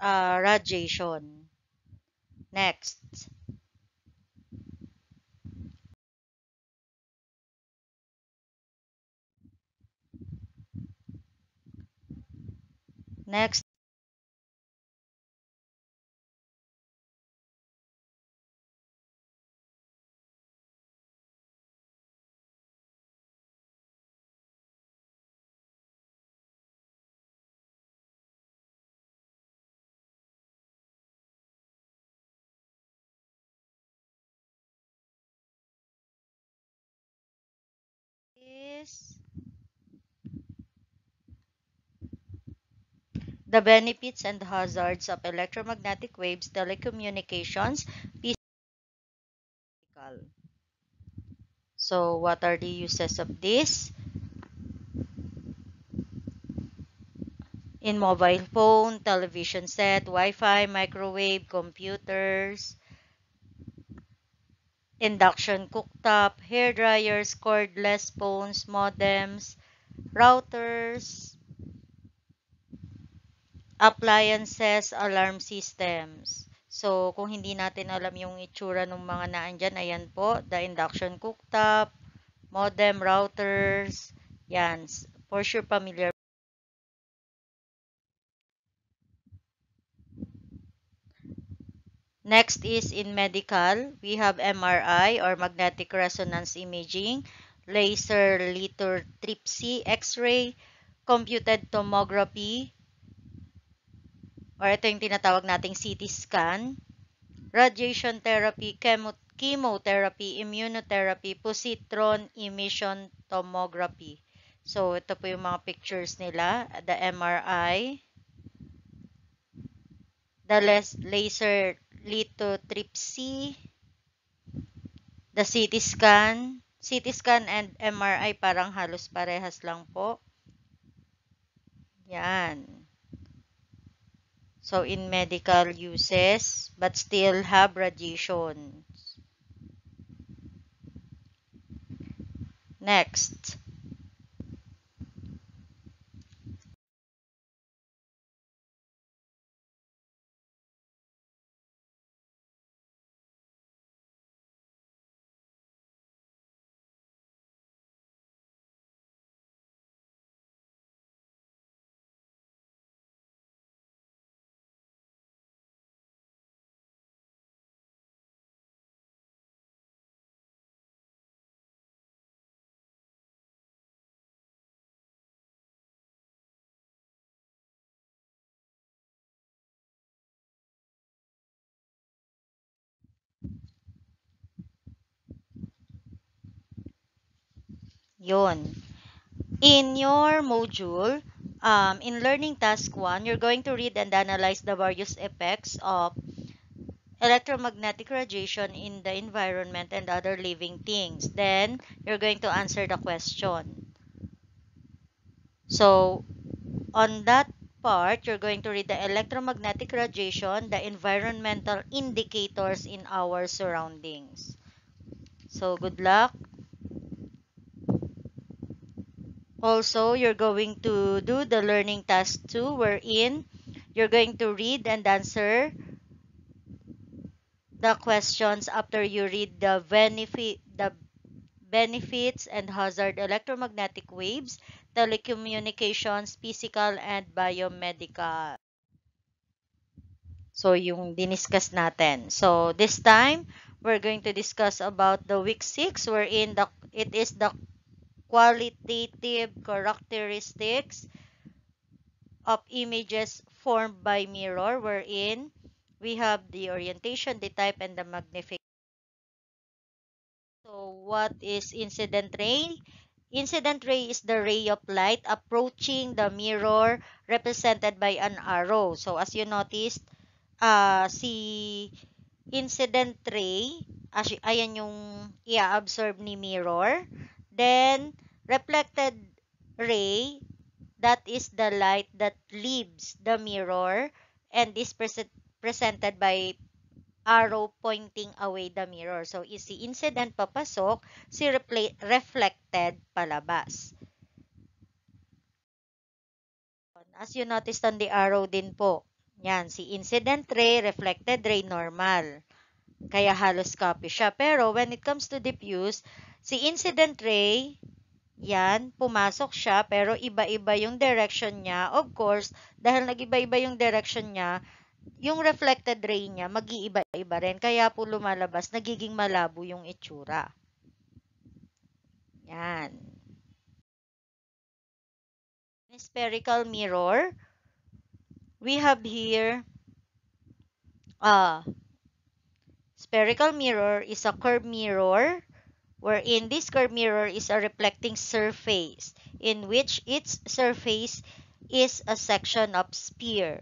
uh, radiation. Next. Next is the benefits and hazards of electromagnetic waves, telecommunications, physical. So, what are the uses of this? In mobile phone, television set, Wi-Fi, microwave, computers, induction cooktop, hair dryers, cordless phones, modems, routers, appliances, alarm systems. So, kung hindi natin alam yung itsura ng mga naandyan, ayan po, the induction cooktop, modem, routers, yan. For sure, familiar Next is in medical, we have MRI or magnetic resonance imaging, laser lithotripsy, X-ray, computed tomography, or ito yung tinatawag nating CT scan, radiation therapy, chemo chemotherapy, immunotherapy, positron emission tomography. So, ito po yung mga pictures nila, the MRI, the laser lithotripsy, the CT scan. CT scan and MRI parang halos parehas lang po. Yan. So, in medical uses, but still have radiation. Next. Yun. In your module, um, in learning task 1, you're going to read and analyze the various effects of electromagnetic radiation in the environment and other living things. Then, you're going to answer the question. So, on that part, you're going to read the electromagnetic radiation, the environmental indicators in our surroundings. So, good luck. Also, you're going to do the learning task 2 wherein you're going to read and answer the questions after you read the benefit the benefits and hazard electromagnetic waves, telecommunications, physical and biomedical. So, yung diniscuss natin. So, this time, we're going to discuss about the week 6 wherein the, it is the qualitative characteristics of images formed by mirror wherein we have the orientation, the type, and the magnification. So what is incident ray? Incident ray is the ray of light approaching the mirror represented by an arrow. So as you noticed, uh, si incident ray, ayan yung i-absorb ni mirror. Then, reflected ray, that is the light that leaves the mirror and is present, presented by arrow pointing away the mirror. So, si incident papasok, si reflected palabas. As you noticed on the arrow din po, Yan, si incident ray, reflected ray, normal. Kaya halos copy siya. Pero when it comes to diffuse, si incident ray, yan, pumasok siya, pero iba-iba yung direction niya. Of course, dahil nag-iba-iba yung direction niya, yung reflected ray niya, mag-iiba-iba rin. Kaya po lumalabas, nagiging malabo yung itsura. Yan. Spherical mirror. We have here, uh, spherical mirror is a curved mirror wherein this curved mirror is a reflecting surface in which its surface is a section of sphere.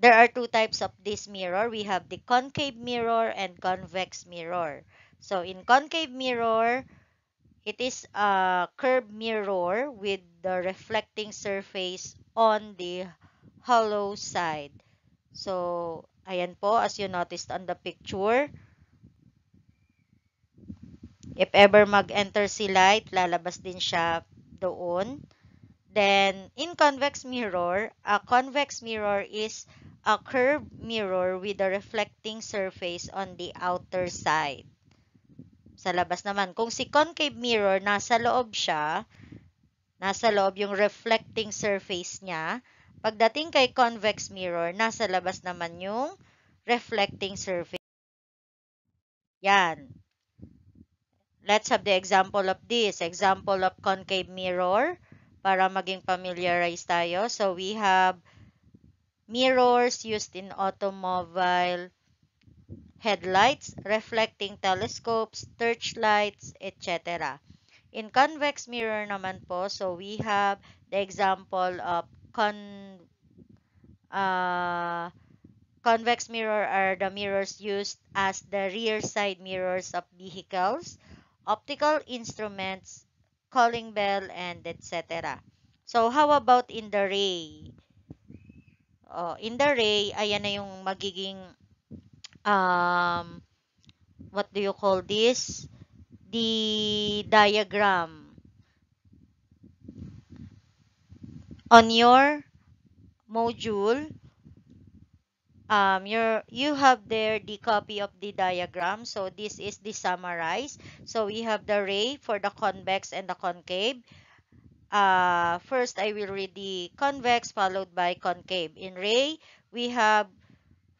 There are two types of this mirror. We have the concave mirror and convex mirror. So in concave mirror, it is a curved mirror with the reflecting surface on the hollow side. So, ayan po, as you noticed on the picture, if ever mag-enter si light, lalabas din siya doon. Then, in convex mirror, a convex mirror is a curved mirror with a reflecting surface on the outer side. Sa labas naman, kung si concave mirror, nasa loob siya, nasa loob yung reflecting surface niya, pagdating kay convex mirror, nasa labas naman yung reflecting surface. Yan. Let's have the example of this. Example of concave mirror para maging familiarize tayo. So, we have mirrors used in automobile headlights, reflecting telescopes, searchlights, etc. In convex mirror naman po, so we have the example of con uh, convex mirror are the mirrors used as the rear side mirrors of vehicles, optical instruments, calling bell, and etc. So, how about in the ray? Oh, in the ray, ayan na yung magiging um, what do you call this? The diagram. On your module, um, you you have there the copy of the diagram. So this is the summarized. So we have the ray for the convex and the concave. Uh, first, I will read the convex followed by concave. In ray, we have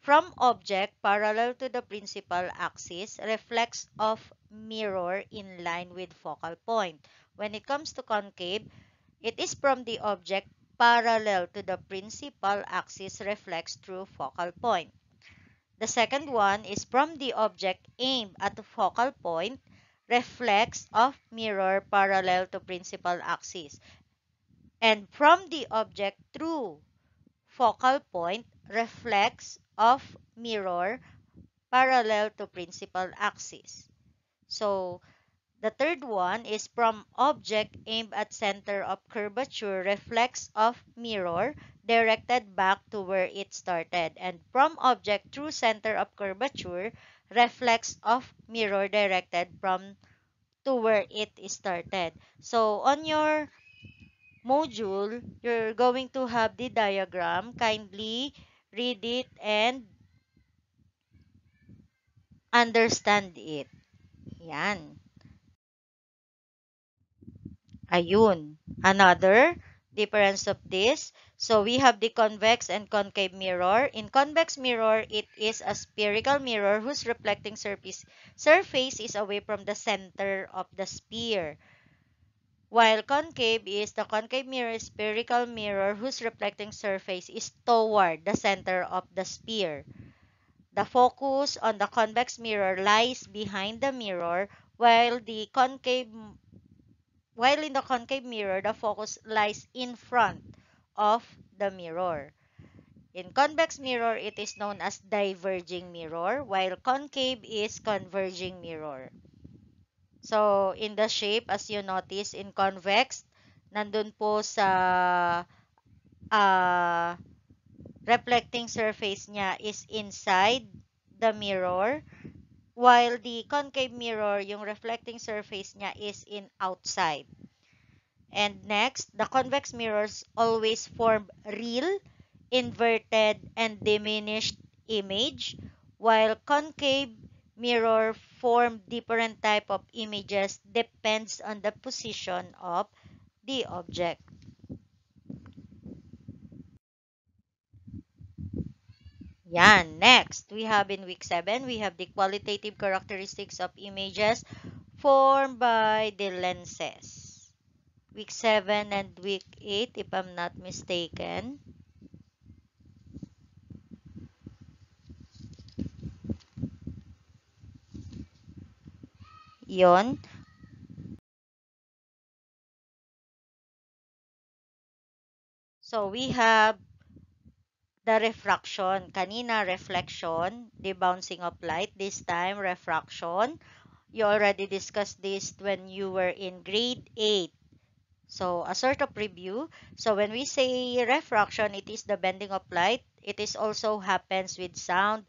from object parallel to the principal axis reflects off mirror in line with focal point. When it comes to concave, it is from the object parallel to the principal axis reflects through focal point. The second one is from the object aimed at the focal point reflects of mirror parallel to principal axis. And from the object through focal point reflects of mirror parallel to principal axis. So, the third one is from object aimed at center of curvature reflex of mirror directed back to where it started. And from object through center of curvature reflex of mirror directed from to where it started. So, on your module, you're going to have the diagram. Kindly read it and understand it. Yan. Ayun. Another difference of this. So, we have the convex and concave mirror. In convex mirror, it is a spherical mirror whose reflecting surface, surface is away from the center of the sphere. While concave is the concave mirror spherical mirror whose reflecting surface is toward the center of the sphere. The focus on the convex mirror lies behind the mirror while the concave while in the concave mirror the focus lies in front of the mirror. In convex mirror, it is known as diverging mirror, while concave is converging mirror. So, in the shape, as you notice, in convex, nandun po sa uh, reflecting surface niya is inside the mirror, while the concave mirror, yung reflecting surface niya is in outside. And next, the convex mirrors always form real, inverted, and diminished image, while concave mirror form different type of images depends on the position of the object. Yan. Next, we have in week 7, we have the qualitative characteristics of images formed by the lenses. Week 7 and week 8, if I'm not mistaken. Yon. So, we have the refraction. Kanina, reflection, the bouncing of light. This time, refraction. You already discussed this when you were in grade 8. So, a sort of review. So, when we say refraction, it is the bending of light. It is also happens with sound,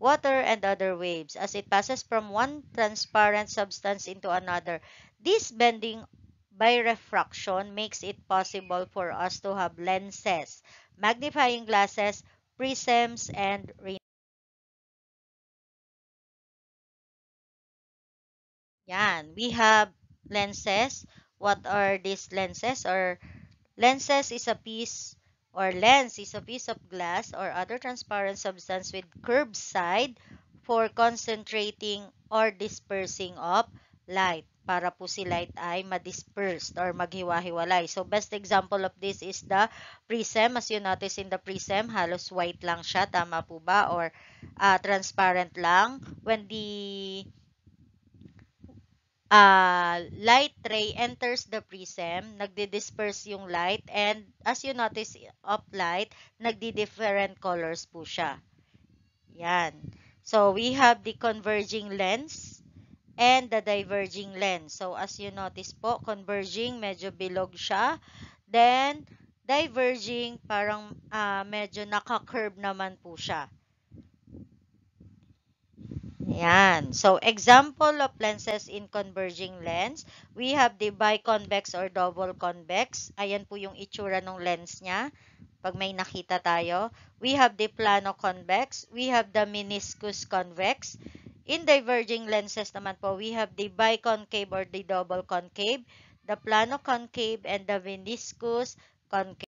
water, and other waves as it passes from one transparent substance into another. This bending by refraction makes it possible for us to have lenses magnifying glasses, prisms, and Yan. We have lenses. What are these lenses? Or lenses is a piece or lens is a piece of glass or other transparent substance with curved side for concentrating or dispersing of light para po si light ay ma-dispersed or maghiwa-hiwalay. So, best example of this is the prism. As you notice in the prism, halos white lang siya. Tama po ba? Or uh, transparent lang. When the uh, light ray enters the prism, nagdi-disperse yung light and as you notice of light, nagdi-different colors po siya. Yan. So, we have the converging lens and the diverging lens. So, as you notice po, converging, medyo bilog siya. Then, diverging, parang uh, medyo naka-curve naman po siya. Yan. So, example of lenses in converging lens, we have the biconvex or double convex. Ayan po yung itsura ng lens niya. Pag may nakita tayo. We have the plano convex. We have the meniscus convex. In diverging lenses naman po, we have the biconcave or the double concave, the plano concave, and the meniscus concave.